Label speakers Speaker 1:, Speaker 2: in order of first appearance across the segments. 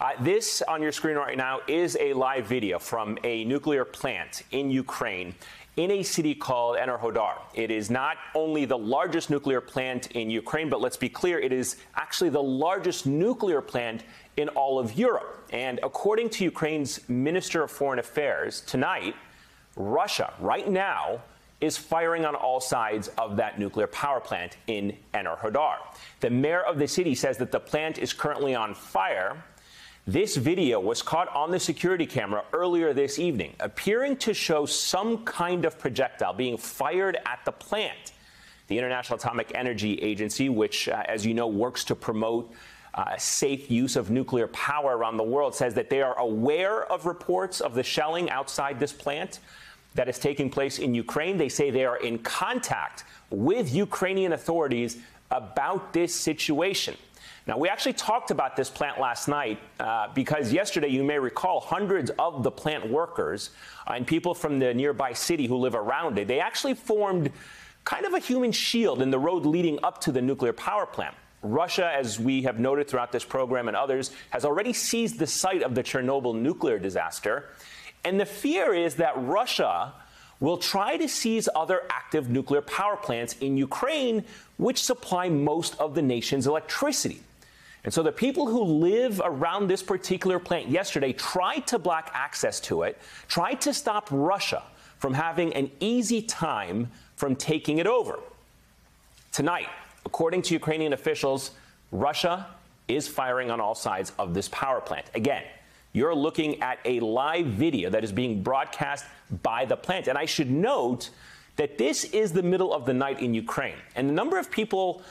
Speaker 1: Uh, this on your screen right now is a live video from a nuclear plant in Ukraine in a city called Enerhodar. It is not only the largest nuclear plant in Ukraine, but let's be clear, it is actually the largest nuclear plant in all of Europe. And according to Ukraine's Minister of Foreign Affairs, tonight, Russia, right now, is firing on all sides of that nuclear power plant in Enerhodar. The mayor of the city says that the plant is currently on fire. This video was caught on the security camera earlier this evening, appearing to show some kind of projectile being fired at the plant. The International Atomic Energy Agency, which, uh, as you know, works to promote uh, safe use of nuclear power around the world, says that they are aware of reports of the shelling outside this plant that is taking place in Ukraine. They say they are in contact with Ukrainian authorities about this situation. Now, we actually talked about this plant last night uh, because yesterday, you may recall, hundreds of the plant workers and people from the nearby city who live around it, they actually formed kind of a human shield in the road leading up to the nuclear power plant. Russia, as we have noted throughout this program and others, has already seized the site of the Chernobyl nuclear disaster. And the fear is that Russia will try to seize other active nuclear power plants in Ukraine, which supply most of the nation's electricity. And so the people who live around this particular plant yesterday tried to block access to it, tried to stop Russia from having an easy time from taking it over. Tonight, according to Ukrainian officials, Russia is firing on all sides of this power plant. Again, you're looking at a live video that is being broadcast by the plant. And I should note that this is the middle of the night in Ukraine. And the number of people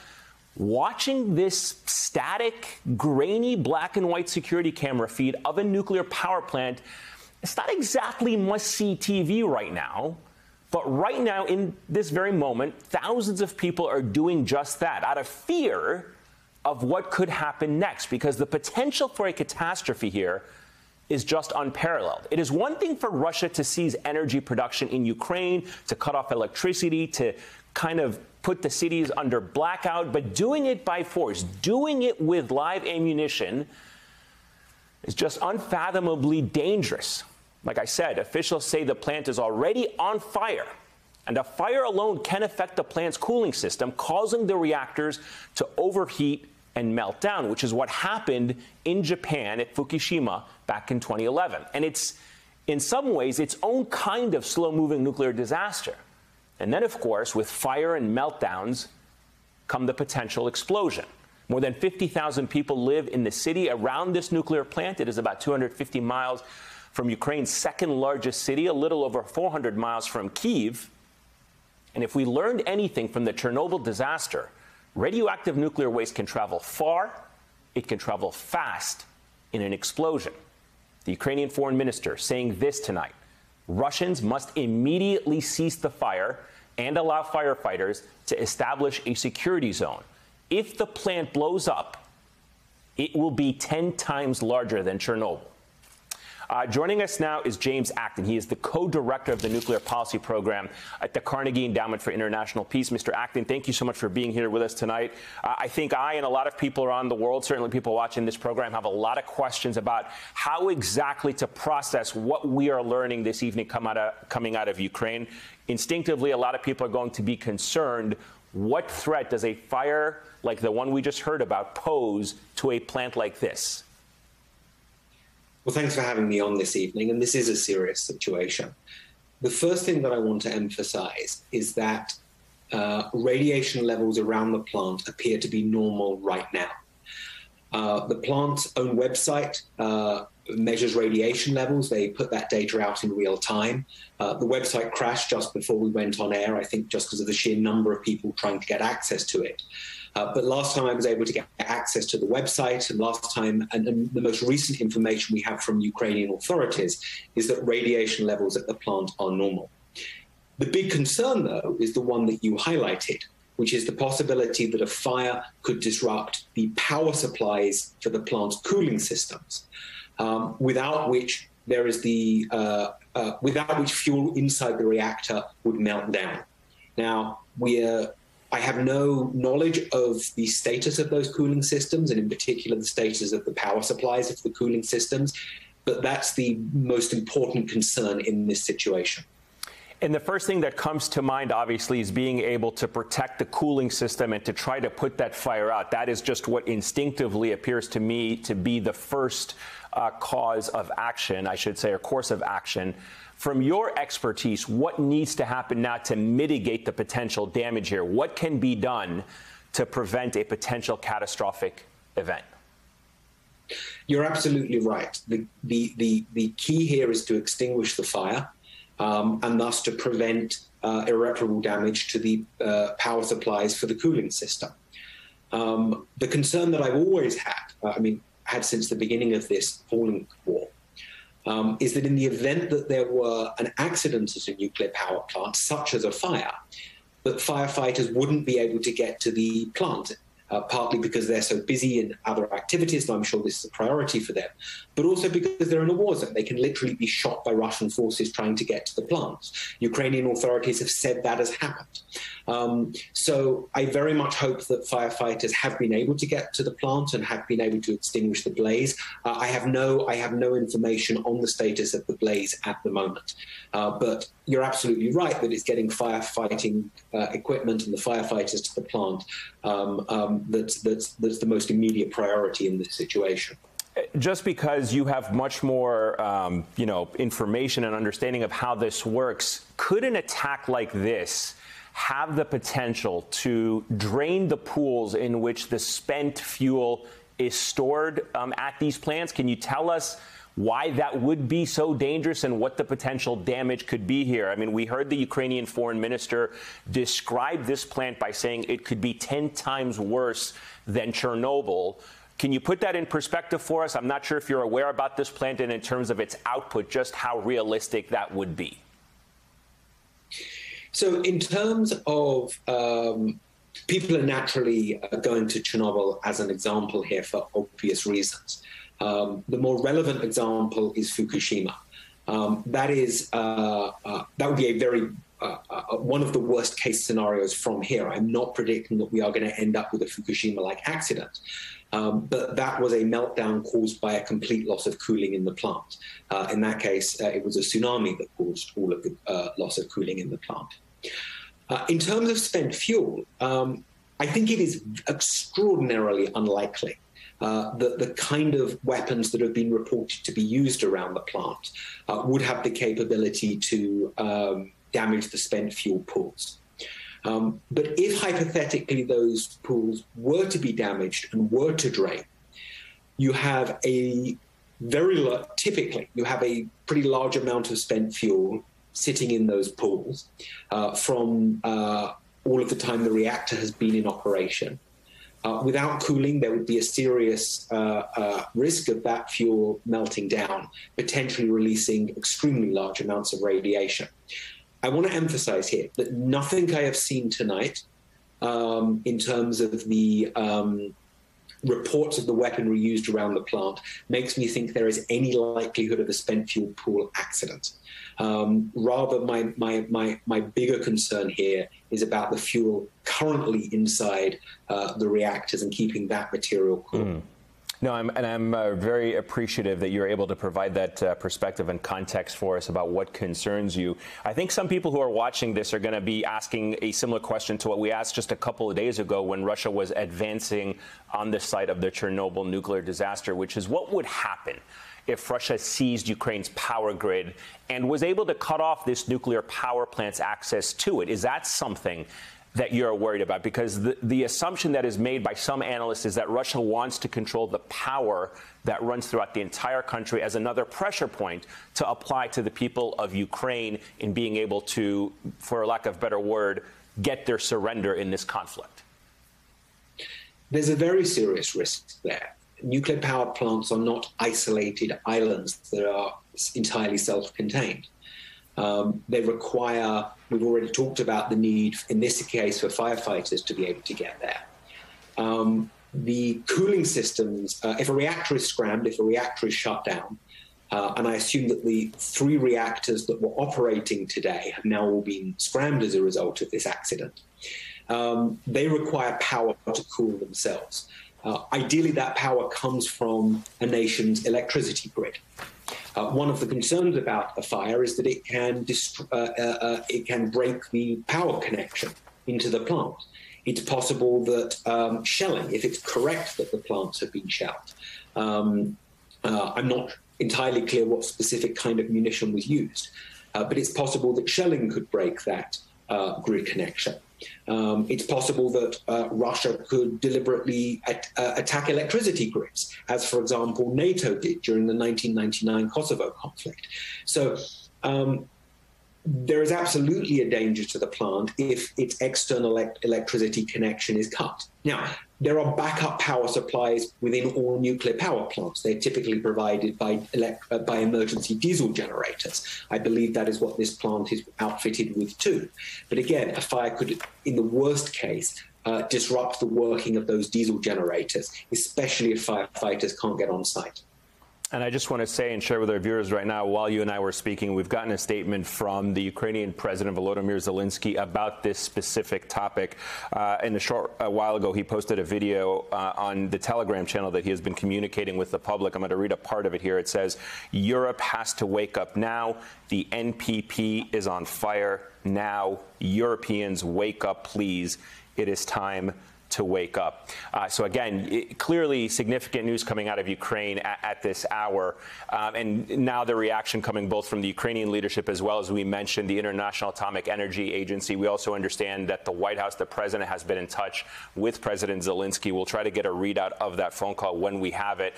Speaker 1: watching this static, grainy, black and white security camera feed of a nuclear power plant, it's not exactly must see TV right now. But right now, in this very moment, thousands of people are doing just that out of fear of what could happen next because the potential for a catastrophe here is just unparalleled. It is one thing for Russia to seize energy production in Ukraine, to cut off electricity, to kind of put the cities under blackout, but doing it by force, doing it with live ammunition, is just unfathomably dangerous. Like I said, officials say the plant is already on fire. And a fire alone can affect the plant's cooling system, causing the reactors to overheat and melt down, which is what happened in Japan at Fukushima back in 2011. And it's, in some ways, its own kind of slow moving nuclear disaster. And then, of course, with fire and meltdowns come the potential explosion. More than 50,000 people live in the city around this nuclear plant. It is about 250 miles from Ukraine's second largest city, a little over 400 miles from Kiev. And if we learned anything from the Chernobyl disaster, radioactive nuclear waste can travel far, it can travel fast in an explosion. The Ukrainian foreign minister saying this tonight Russians must immediately cease the fire and allow firefighters to establish a security zone. If the plant blows up, it will be 10 times larger than Chernobyl. Uh, joining us now is James Acton. He is the co-director of the Nuclear Policy Program at the Carnegie Endowment for International Peace. Mr. Acton, thank you so much for being here with us tonight. Uh, I think I and a lot of people around the world, certainly people watching this program, have a lot of questions about how exactly to process what we are learning this evening come out of, coming out of Ukraine. Instinctively, a lot of people are going to be concerned what threat does a fire like the one we just heard about pose to a plant like this?
Speaker 2: Well, thanks for having me on this evening. And this is a serious situation. The first thing that I want to emphasize is that uh, radiation levels around the plant appear to be normal right now. Uh, the plant's own website uh, measures radiation levels. They put that data out in real time. Uh, the website crashed just before we went on air, I think just because of the sheer number of people trying to get access to it. Uh, but last time I was able to get access to the website, and last time, and, and, the most recent information we have from Ukrainian authorities is that radiation levels at the plant are normal. The big concern, though, is the one that you highlighted, which is the possibility that a fire could disrupt the power supplies for the plant's cooling systems, um, without which there is the uh, uh, without which fuel inside the reactor would melt down. Now we are I have no knowledge of the status of those cooling systems, and in particular, the status of the power supplies of the cooling systems. But that's the most important concern in this situation.
Speaker 1: And the first thing that comes to mind, obviously, is being able to protect the cooling system and to try to put that fire out. That is just what instinctively appears to me to be the first uh, cause of action, I should say, or course of action. From your expertise, what needs to happen now to mitigate the potential damage here? What can be done to prevent a potential catastrophic event?
Speaker 2: You're absolutely right. The, the, the, the key here is to extinguish the fire um, and thus to prevent uh, irreparable damage to the uh, power supplies for the cooling system. Um, the concern that I've always had, uh, I mean, had since the beginning of this falling war, um, is that in the event that there were an accident at a nuclear power plant, such as a fire, that firefighters wouldn't be able to get to the plant uh, partly because they're so busy in other activities, and I'm sure this is a priority for them, but also because they're in a war zone. They can literally be shot by Russian forces trying to get to the plants. Ukrainian authorities have said that has happened. Um, so I very much hope that firefighters have been able to get to the plant and have been able to extinguish the blaze. Uh, I have no, I have no information on the status of the blaze at the moment, uh, but you're absolutely right that it's getting firefighting uh, equipment and the firefighters to the plant um, um, that's, that's, that's the most immediate priority in this situation
Speaker 1: just because you have much more, um, you know, information and understanding of how this works, could an attack like this have the potential to drain the pools in which the spent fuel is stored um, at these plants? Can you tell us why that would be so dangerous and what the potential damage could be here? I mean, we heard the Ukrainian foreign minister describe this plant by saying it could be 10 times worse than Chernobyl. Can you put that in perspective for us? I'm not sure if you're aware about this plant and in terms of its output, just how realistic that would be.
Speaker 2: So, in terms of um, people are naturally uh, going to Chernobyl as an example here for obvious reasons. Um, the more relevant example is Fukushima. Um, that is uh, uh, that would be a very uh, uh, one of the worst case scenarios from here. I'm not predicting that we are going to end up with a Fukushima-like accident, um, but that was a meltdown caused by a complete loss of cooling in the plant. Uh, in that case, uh, it was a tsunami that caused all of the uh, loss of cooling in the plant. Uh, in terms of spent fuel, um, I think it is extraordinarily unlikely uh, that the kind of weapons that have been reported to be used around the plant uh, would have the capability to um, damage the spent fuel pools. Um, but if hypothetically those pools were to be damaged and were to drain, you have a very typically you have a pretty large amount of spent fuel sitting in those pools uh, from uh, all of the time the reactor has been in operation. Uh, without cooling, there would be a serious uh, uh, risk of that fuel melting down, potentially releasing extremely large amounts of radiation. I want to emphasize here that nothing I have seen tonight um, in terms of the um, reports of the weaponry used around the plant makes me think there is any likelihood of a spent fuel pool accident. Um, rather, my, my, my, my bigger concern here is about the fuel currently inside uh, the reactors and keeping that material cool. Mm.
Speaker 1: No, I'm, and I'm uh, very appreciative that you're able to provide that uh, perspective and context for us about what concerns you. I think some people who are watching this are going to be asking a similar question to what we asked just a couple of days ago when Russia was advancing on the site of the Chernobyl nuclear disaster, which is what would happen if Russia seized Ukraine's power grid and was able to cut off this nuclear power plant's access to it. Is that something that you're worried about? Because the, the assumption that is made by some analysts is that Russia wants to control the power that runs throughout the entire country as another pressure point to apply to the people of Ukraine in being able to, for lack of a better word, get their surrender in this conflict.
Speaker 2: There's a very serious risk there. Nuclear power plants are not isolated islands that are entirely self contained. Um, they require, we've already talked about the need, in this case, for firefighters to be able to get there. Um, the cooling systems, uh, if a reactor is scrammed, if a reactor is shut down, uh, and I assume that the three reactors that were operating today have now all been scrammed as a result of this accident. um, they require power to cool themselves. Uh, ideally, that power comes from a nation's electricity grid. Uh, one of the concerns about a fire is that it can dist- uh, uh, uh, it can break the power connection into the plant. It's possible that um, shelling, if it's correct that the plants have been shelled, um, uh, I'm not entirely clear what specific kind of munition was used, but it's possible that shelling could break that grid connection. Um, it's possible that uh, Russia could deliberately at, uh, attack electricity grids, as, for example, NATO did during the 1999 Kosovo conflict. So um, there is absolutely a danger to the plant if its external electricity connection is cut. Now, there are backup power supplies within all nuclear power plants. They're typically provided by, elect- uh, by emergency diesel generators. I believe that is what this plant is outfitted with too. But again, a fire could, in the worst case, uh, disrupt the working of those diesel generators, especially if firefighters can't get on site.
Speaker 1: And I just want to say and share with our viewers right now, while you and I were speaking, we've gotten a statement from the Ukrainian President Volodymyr Zelensky about this specific topic. Uh, in a short a while ago, he posted a video uh, on the Telegram channel that he has been communicating with the public. I'm going to read a part of it here. It says, Europe has to wake up now. The NPP is on fire now. Europeans, wake up, please. It is time to wake up. Uh, so again, it, clearly significant news coming out of Ukraine at, at this hour, um, and now the reaction coming both from the Ukrainian leadership as well as we mentioned the International Atomic Energy Agency. We also understand that the White House, the president, has been in touch with President Zelensky. We'll try to get a readout of that phone call when we have it.